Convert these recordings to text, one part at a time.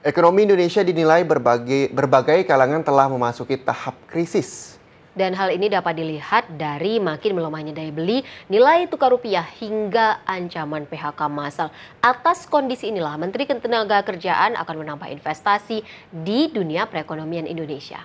Ekonomi Indonesia dinilai berbagai, berbagai kalangan telah memasuki tahap krisis. Dan hal ini dapat dilihat dari makin melemahnya daya beli, nilai tukar rupiah hingga ancaman PHK massal. Atas kondisi inilah Menteri Ketenagakerjaan akan menambah investasi di dunia perekonomian Indonesia.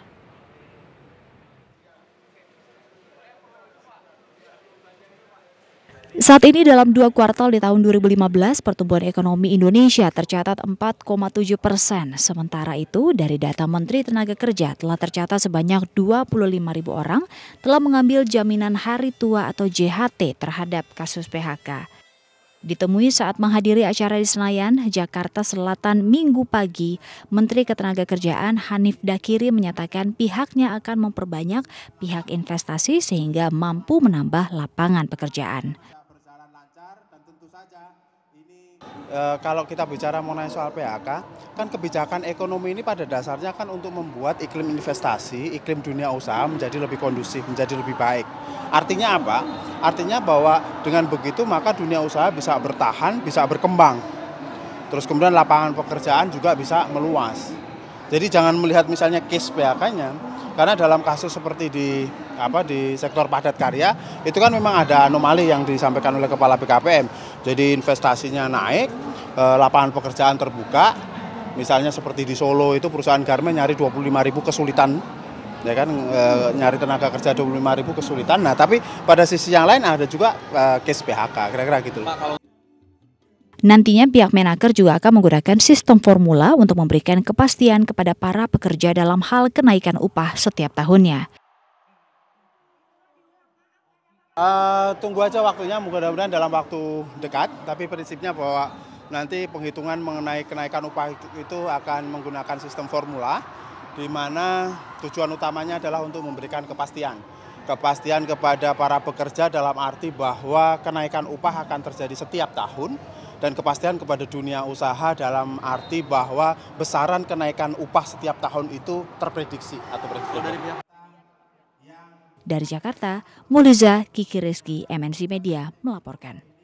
Saat ini dalam dua kuartal di tahun 2015, pertumbuhan ekonomi Indonesia tercatat 4,7 persen. Sementara itu, dari data Menteri Tenaga Kerja telah tercatat sebanyak 25 ribu orang telah mengambil jaminan hari tua atau JHT terhadap kasus PHK. Ditemui saat menghadiri acara di Senayan, Jakarta Selatan minggu pagi, Menteri Ketenagakerjaan Hanif Dakiri menyatakan pihaknya akan memperbanyak pihak investasi sehingga mampu menambah lapangan pekerjaan. E, kalau kita bicara mengenai soal PHK, kan kebijakan ekonomi ini pada dasarnya kan untuk membuat iklim investasi, iklim dunia usaha menjadi lebih kondusif, menjadi lebih baik. Artinya apa? Artinya bahwa dengan begitu maka dunia usaha bisa bertahan, bisa berkembang. Terus kemudian lapangan pekerjaan juga bisa meluas. Jadi jangan melihat misalnya case PHK-nya, karena dalam kasus seperti di apa di sektor padat karya itu kan memang ada anomali yang disampaikan oleh kepala BKPM. Jadi investasinya naik, eh, lapangan pekerjaan terbuka. Misalnya seperti di Solo itu perusahaan garmen nyari 25 ribu kesulitan ya kan e, nyari tenaga kerja 25 ribu kesulitan. Nah tapi pada sisi yang lain ada juga e, case PHK kira-kira gitu. Pak, kalau... Nantinya pihak Menaker juga akan menggunakan sistem formula untuk memberikan kepastian kepada para pekerja dalam hal kenaikan upah setiap tahunnya. Uh, tunggu aja waktunya, mudah-mudahan dalam waktu dekat. Tapi prinsipnya bahwa nanti penghitungan mengenai kenaikan upah itu, akan menggunakan sistem formula di mana tujuan utamanya adalah untuk memberikan kepastian. Kepastian kepada para pekerja dalam arti bahwa kenaikan upah akan terjadi setiap tahun dan kepastian kepada dunia usaha dalam arti bahwa besaran kenaikan upah setiap tahun itu terprediksi atau prediksi. Dari Jakarta, Muliza Kiki Rizky, MNC Media melaporkan.